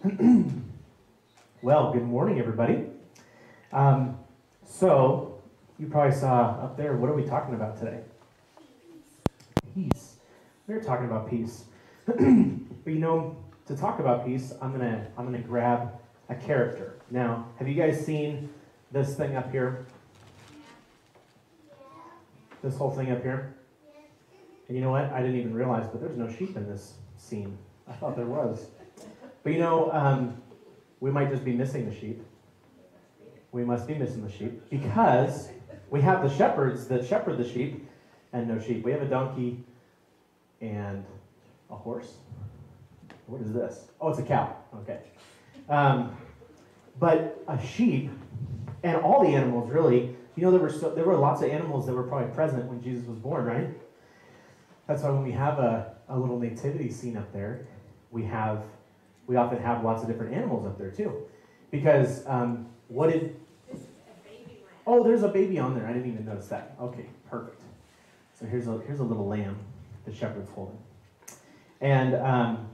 well, good morning, everybody. Um, so, you probably saw up there, what are we talking about today? Peace. We're talking about peace. but you know, to talk about peace, I'm gonna I'm gonna grab a character. Now, have you guys seen this thing up here? This whole thing up here? And you know what? I didn't even realize, but there's no sheep in this scene. I thought there was. But you know, um, we might just be missing the sheep. We must be missing the sheep because we have the shepherds that shepherd the sheep and no sheep. We have a donkey and a horse. What is this? Oh, it's a cow. Okay. Um, but a sheep and all the animals really. You know, there were so, there were lots of animals that were probably present when Jesus was born, right? That's why when we have a, a little nativity scene up there, we have we often have lots of different animals up there too. Because um, what did. Oh, there's a baby on there. I didn't even notice that. Okay, perfect. So here's a, here's a little lamb the shepherd's holding. And, um,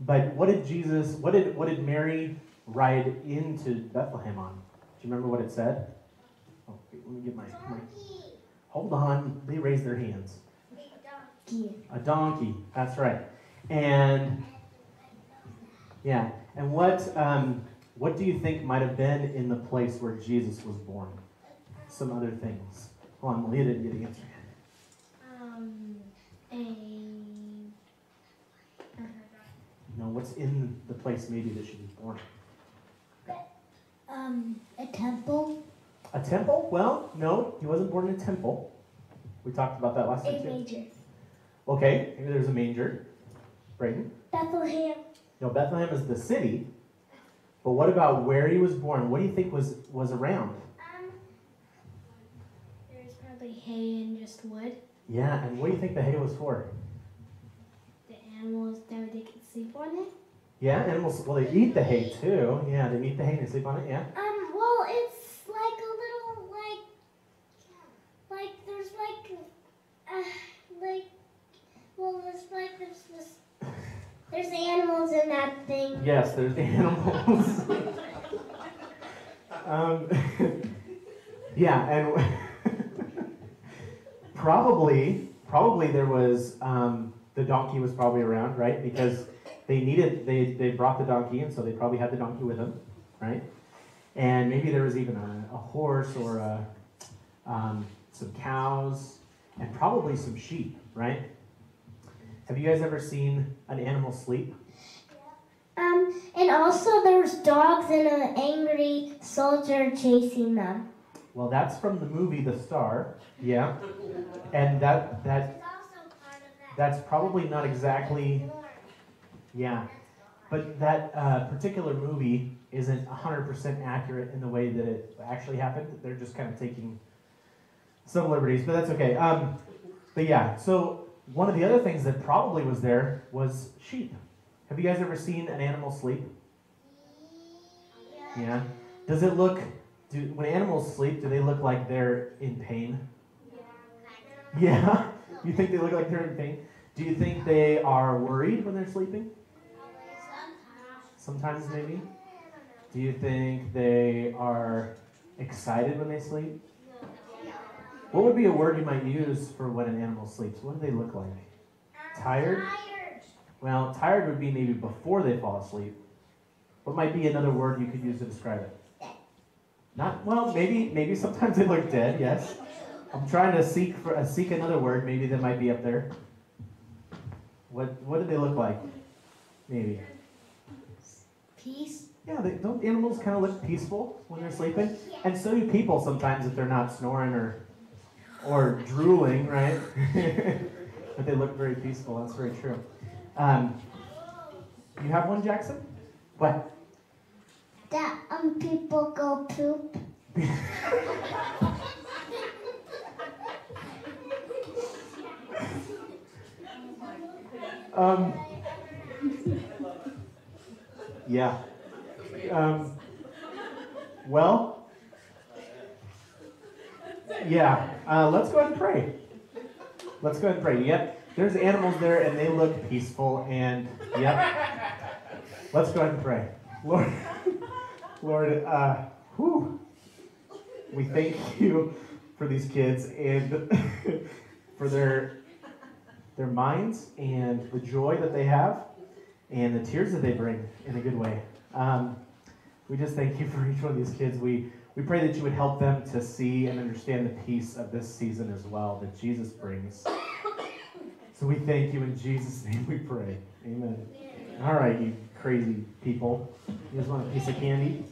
but what did Jesus, what did, what did Mary ride into Bethlehem on? Do you remember what it said? Oh, let me get my, my hold on. They raised their hands. A donkey. That's right. And yeah. And what um, what do you think might have been in the place where Jesus was born? Some other things. Hold on, Malia didn't get the answer yet. Um, a. No, what's in the place maybe that she was born? Um, a temple. A temple? Well, no, he wasn't born in a temple. We talked about that last a time too. A manger. Okay, maybe there's a manger. Brayden? Bethlehem. No, Bethlehem is the city. But what about where he was born? What do you think was, was around? Um, there's probably hay and just wood. Yeah, and what do you think the hay was for? The animals, that they could sleep on it. Yeah, animals, well, they eat the hay too. Yeah, they eat the hay and they sleep on it, yeah. Um, well, it's like a little, like, like, there's like, uh, like, well, there's like, there's this there's animals in that thing. Yes, there's animals. um, yeah, and probably, probably there was um, the donkey was probably around, right? Because they needed they they brought the donkey, and so they probably had the donkey with them, right? And maybe there was even a, a horse or a, um, some cows, and probably some sheep, right? Have you guys ever seen an animal sleep? Um, and also there's dogs and an angry soldier chasing them. Well, that's from the movie The Star. Yeah. And that that that's probably not exactly yeah. But that uh, particular movie isn't 100% accurate in the way that it actually happened. They're just kind of taking some liberties, but that's okay. Um, but yeah, so one of the other things that probably was there was sheep. Have you guys ever seen an animal sleep? Yeah. Does it look, do, when animals sleep, do they look like they're in pain? Yeah? You think they look like they're in pain? Do you think they are worried when they're sleeping? Sometimes maybe. Do you think they are excited when they sleep? What would be a word you might use for when an animal sleeps? What do they look like? Tired? Well, tired would be maybe before they fall asleep. What might be another word you could use to describe it? Not well, maybe maybe sometimes they look dead, yes. I'm trying to seek for uh, seek another word, maybe that might be up there. What what do they look like? Maybe. Peace. Yeah, they, don't animals kind of look peaceful when they're sleeping? And so do people sometimes if they're not snoring or or drooling, right? but they look very peaceful. That's very true. Um, you have one, Jackson? What? That um people go poop. um, yeah. Um, well, yeah. Uh, let's go ahead and pray. Let's go ahead and pray. Yep. There's animals there and they look peaceful and yep. Let's go ahead and pray. Lord, Lord, uh, whew, we thank you for these kids and for their their minds and the joy that they have and the tears that they bring in a good way. Um, we just thank you for each one of these kids. We we pray that you would help them to see and understand the peace of this season as well that Jesus brings. So we thank you in Jesus' name. We pray. Amen. All right, you crazy people. You guys want a piece of candy?